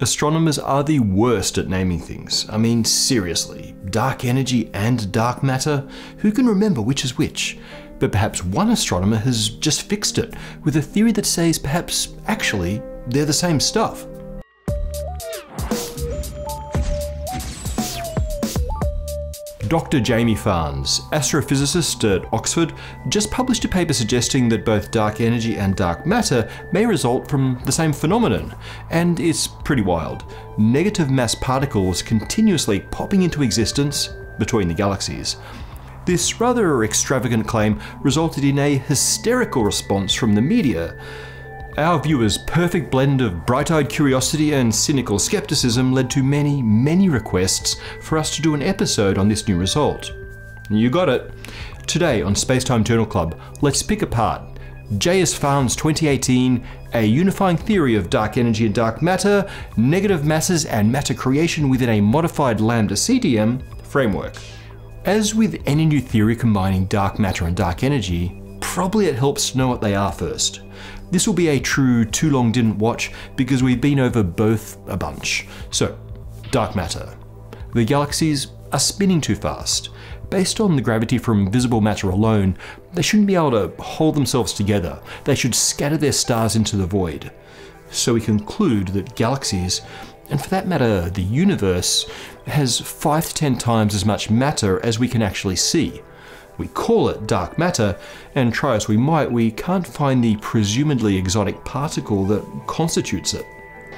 Astronomers are the worst at naming things. I mean, seriously, dark energy and dark matter? Who can remember which is which? But perhaps one astronomer has just fixed it with a theory that says perhaps actually they're the same stuff. Dr. Jamie Farnes, astrophysicist at Oxford, just published a paper suggesting that both dark energy and dark matter may result from the same phenomenon. And it's pretty wild. Negative mass particles continuously popping into existence between the galaxies. This rather extravagant claim resulted in a hysterical response from the media. Our viewers' perfect blend of bright eyed curiosity and cynical skepticism led to many, many requests for us to do an episode on this new result. You got it. Today on Spacetime Journal Club, let's pick apart J.S. Farnes 2018, a unifying theory of dark energy and dark matter, negative masses and matter creation within a modified lambda CDM framework. As with any new theory combining dark matter and dark energy, probably it helps to know what they are first. This will be a true too long didn't watch because we've been over both a bunch. So, dark matter. The galaxies are spinning too fast. Based on the gravity from visible matter alone, they shouldn't be able to hold themselves together. They should scatter their stars into the void. So we conclude that galaxies, and for that matter the universe, has 5 to 10 times as much matter as we can actually see. We call it dark matter, and try as we might, we can't find the presumably exotic particle that constitutes it.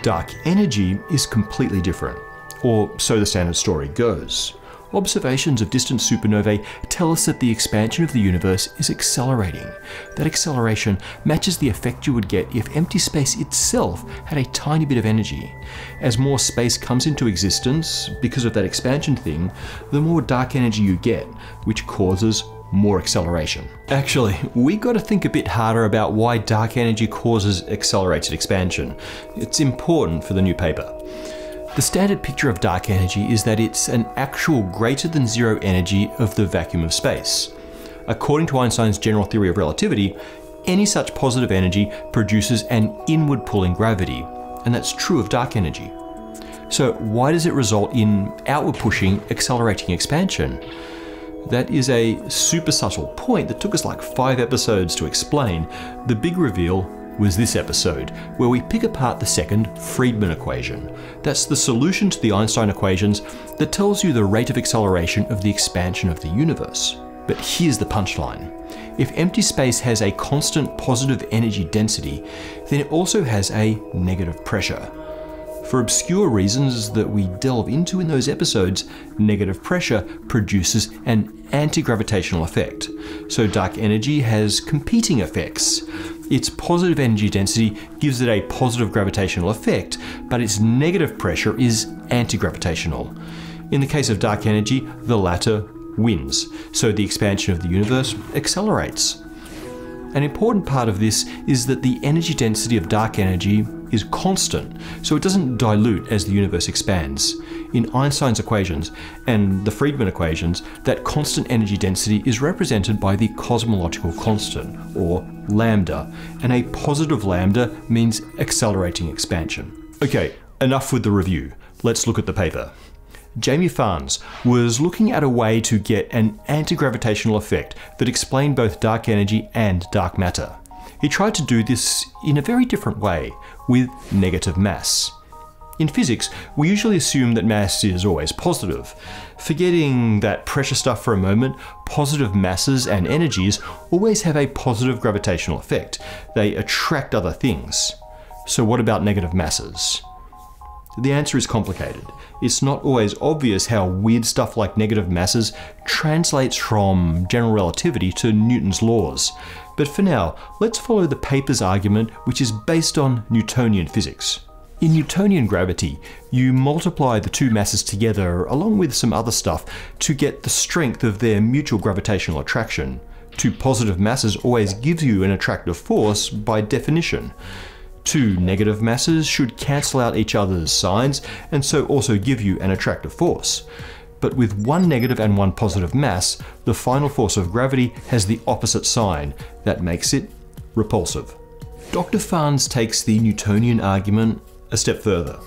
Dark energy is completely different, or so the standard story goes. Observations of distant supernovae tell us that the expansion of the universe is accelerating. That acceleration matches the effect you would get if empty space itself had a tiny bit of energy. As more space comes into existence, because of that expansion thing, the more dark energy you get, which causes more acceleration. Actually, we got to think a bit harder about why dark energy causes accelerated expansion. It's important for the new paper. The standard picture of dark energy is that it's an actual greater than zero energy of the vacuum of space. According to Einstein's general theory of relativity, any such positive energy produces an inward pulling gravity, and that's true of dark energy. So why does it result in outward pushing, accelerating expansion? That is a super subtle point that took us like five episodes to explain. The big reveal was this episode, where we pick apart the second Friedmann equation. That's the solution to the Einstein equations that tells you the rate of acceleration of the expansion of the universe. But here's the punchline. If empty space has a constant positive energy density, then it also has a negative pressure. For obscure reasons that we delve into in those episodes, negative pressure produces an anti-gravitational effect. So dark energy has competing effects. Its positive energy density gives it a positive gravitational effect, but its negative pressure is anti-gravitational. In the case of dark energy, the latter wins, so the expansion of the universe accelerates. An important part of this is that the energy density of dark energy is constant, so it doesn't dilute as the universe expands. In Einstein's equations and the Friedmann equations, that constant energy density is represented by the cosmological constant, or lambda, and a positive lambda means accelerating expansion. Okay, enough with the review. Let's look at the paper. Jamie Farnes was looking at a way to get an anti-gravitational effect that explained both dark energy and dark matter. He tried to do this in a very different way, with negative mass. In physics, we usually assume that mass is always positive. Forgetting that pressure stuff for a moment, positive masses and energies always have a positive gravitational effect. They attract other things. So what about negative masses? The answer is complicated. It's not always obvious how weird stuff like negative masses translates from general relativity to Newton's laws. But for now, let's follow the paper's argument, which is based on Newtonian physics. In Newtonian gravity, you multiply the two masses together along with some other stuff to get the strength of their mutual gravitational attraction. Two positive masses always gives you an attractive force by definition. Two negative masses should cancel out each other's signs and so also give you an attractive force but with one negative and one positive mass, the final force of gravity has the opposite sign. That makes it repulsive. Dr. Farnes takes the Newtonian argument a step further.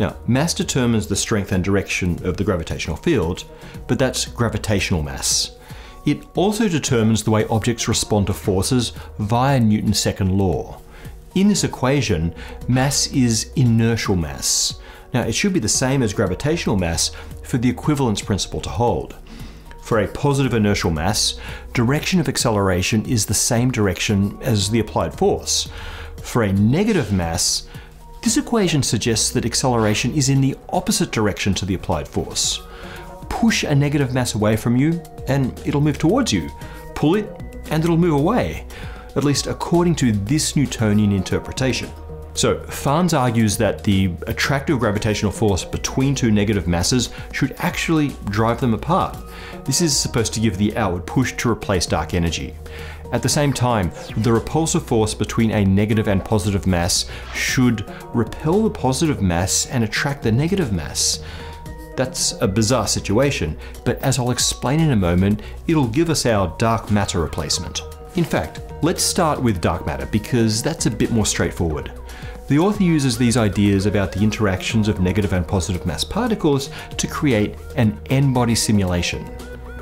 Now, mass determines the strength and direction of the gravitational field, but that's gravitational mass. It also determines the way objects respond to forces via Newton's second law. In this equation, mass is inertial mass. Now, it should be the same as gravitational mass for the equivalence principle to hold. For a positive inertial mass, direction of acceleration is the same direction as the applied force. For a negative mass, this equation suggests that acceleration is in the opposite direction to the applied force. Push a negative mass away from you, and it'll move towards you. Pull it, and it'll move away, at least according to this Newtonian interpretation. So, Farnes argues that the attractive gravitational force between two negative masses should actually drive them apart. This is supposed to give the outward push to replace dark energy. At the same time, the repulsive force between a negative and positive mass should repel the positive mass and attract the negative mass. That's a bizarre situation, but as I'll explain in a moment, it'll give us our dark matter replacement. In fact, let's start with dark matter because that's a bit more straightforward. The author uses these ideas about the interactions of negative and positive mass particles to create an n-body simulation.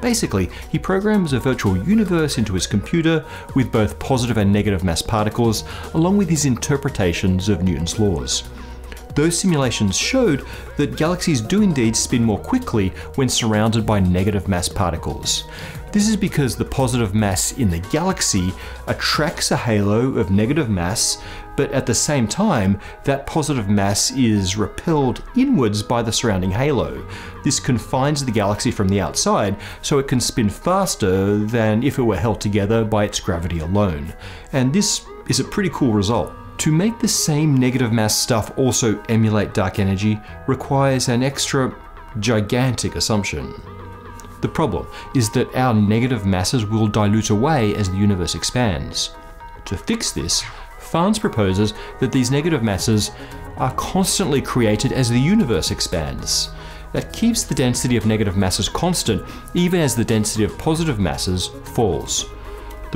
Basically, he programs a virtual universe into his computer with both positive and negative mass particles, along with his interpretations of Newton's laws. Those simulations showed that galaxies do indeed spin more quickly when surrounded by negative mass particles. This is because the positive mass in the galaxy attracts a halo of negative mass but at the same time, that positive mass is repelled inwards by the surrounding halo. This confines the galaxy from the outside, so it can spin faster than if it were held together by its gravity alone. And this is a pretty cool result. To make the same negative mass stuff also emulate dark energy requires an extra gigantic assumption. The problem is that our negative masses will dilute away as the universe expands. To fix this, Farnes proposes that these negative masses are constantly created as the universe expands. That keeps the density of negative masses constant even as the density of positive masses falls.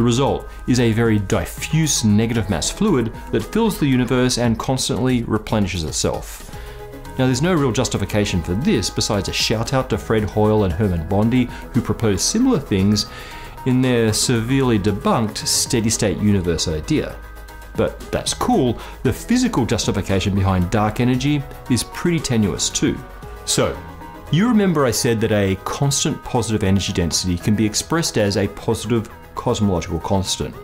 The result is a very diffuse negative mass fluid that fills the universe and constantly replenishes itself. Now, there's no real justification for this besides a shout out to Fred Hoyle and Hermann Bondi, who proposed similar things in their severely debunked steady state universe idea but that's cool, the physical justification behind dark energy is pretty tenuous too. So, you remember I said that a constant positive energy density can be expressed as a positive cosmological constant,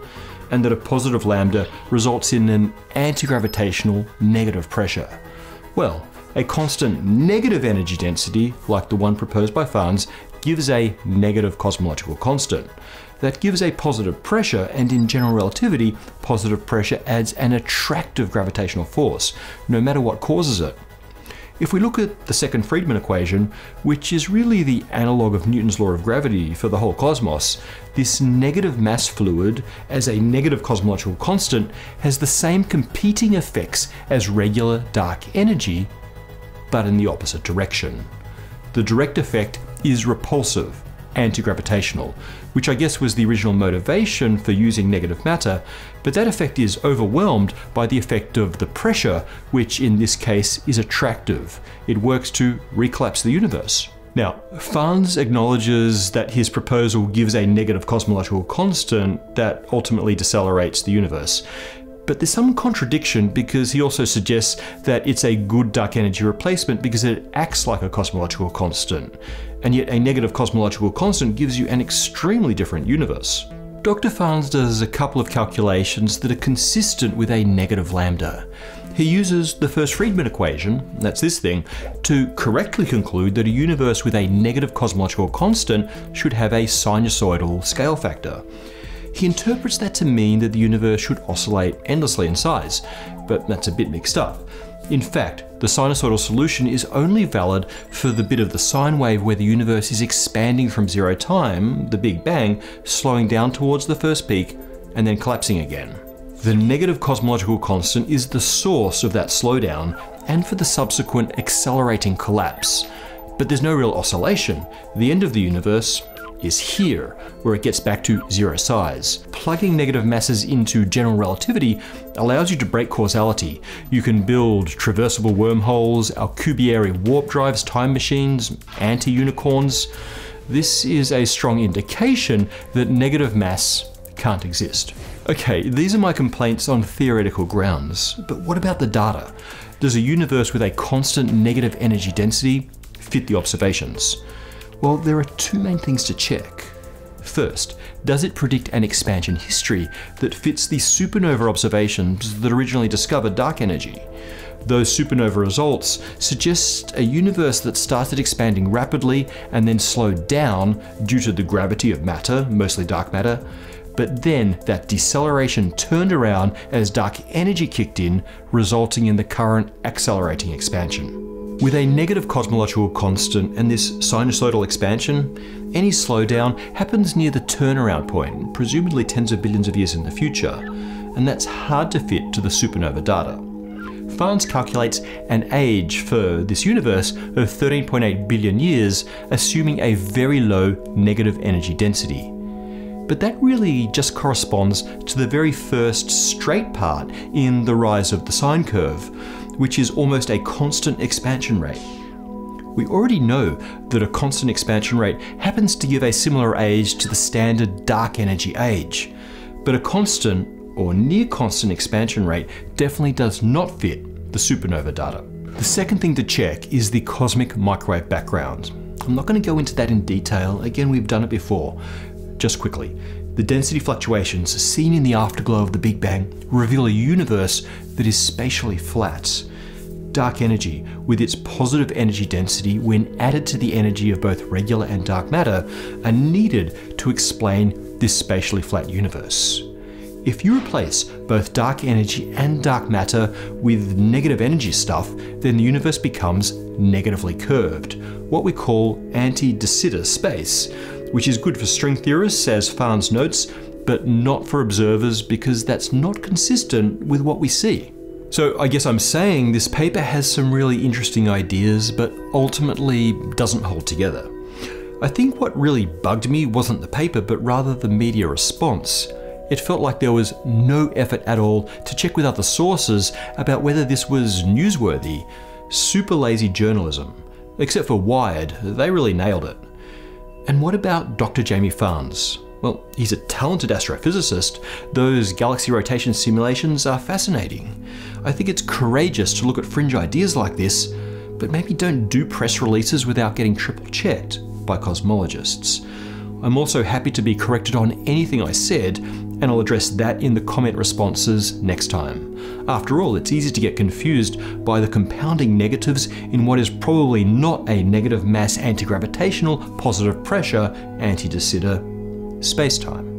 and that a positive lambda results in an anti-gravitational negative pressure. Well, a constant negative energy density, like the one proposed by Farnes, gives a negative cosmological constant that gives a positive pressure, and in general relativity, positive pressure adds an attractive gravitational force, no matter what causes it. If we look at the second Friedmann equation, which is really the analogue of Newton's law of gravity for the whole cosmos, this negative mass fluid as a negative cosmological constant has the same competing effects as regular dark energy, but in the opposite direction. The direct effect is repulsive, anti-gravitational, which I guess was the original motivation for using negative matter, but that effect is overwhelmed by the effect of the pressure, which in this case is attractive. It works to recollapse the universe. Now, Farnes acknowledges that his proposal gives a negative cosmological constant that ultimately decelerates the universe. But there's some contradiction because he also suggests that it's a good dark energy replacement because it acts like a cosmological constant and yet a negative cosmological constant gives you an extremely different universe. Dr. Farnes does a couple of calculations that are consistent with a negative lambda. He uses the first Friedmann equation, that's this thing, to correctly conclude that a universe with a negative cosmological constant should have a sinusoidal scale factor. He interprets that to mean that the universe should oscillate endlessly in size, but that's a bit mixed up. In fact, the sinusoidal solution is only valid for the bit of the sine wave where the universe is expanding from zero time, the Big Bang, slowing down towards the first peak and then collapsing again. The negative cosmological constant is the source of that slowdown and for the subsequent accelerating collapse. But there's no real oscillation. The end of the universe is here, where it gets back to zero size. Plugging negative masses into general relativity allows you to break causality. You can build traversable wormholes, Alcubierre warp drives, time machines, anti-unicorns. This is a strong indication that negative mass can't exist. Okay, these are my complaints on theoretical grounds, but what about the data? Does a universe with a constant negative energy density fit the observations? Well, there are two main things to check. First, does it predict an expansion history that fits the supernova observations that originally discovered dark energy? Those supernova results suggest a universe that started expanding rapidly and then slowed down due to the gravity of matter, mostly dark matter, but then that deceleration turned around as dark energy kicked in, resulting in the current accelerating expansion. With a negative cosmological constant and this sinusoidal expansion, any slowdown happens near the turnaround point, presumably tens of billions of years in the future, and that's hard to fit to the supernova data. Farnes calculates an age for this universe of 13.8 billion years, assuming a very low negative energy density. But that really just corresponds to the very first straight part in the rise of the sine curve, which is almost a constant expansion rate. We already know that a constant expansion rate happens to give a similar age to the standard dark energy age, but a constant or near constant expansion rate definitely does not fit the supernova data. The second thing to check is the cosmic microwave background. I'm not going to go into that in detail, again we've done it before. Just quickly, the density fluctuations seen in the afterglow of the Big Bang reveal a universe that is spatially flat. Dark energy, with its positive energy density when added to the energy of both regular and dark matter, are needed to explain this spatially flat universe. If you replace both dark energy and dark matter with negative energy stuff, then the universe becomes negatively curved, what we call anti-de Sitter space, which is good for string theorists, as Farnes notes, but not for observers because that's not consistent with what we see. So I guess I'm saying this paper has some really interesting ideas, but ultimately doesn't hold together. I think what really bugged me wasn't the paper, but rather the media response. It felt like there was no effort at all to check with other sources about whether this was newsworthy. Super lazy journalism. Except for Wired, they really nailed it. And what about Dr. Jamie Farnes? Well, he's a talented astrophysicist. Those galaxy rotation simulations are fascinating. I think it's courageous to look at fringe ideas like this, but maybe don't do press releases without getting triple checked by cosmologists. I'm also happy to be corrected on anything I said, and I'll address that in the comment responses next time. After all, it's easy to get confused by the compounding negatives in what is probably not a negative mass antigravitational positive pressure anti-de Sitter spacetime.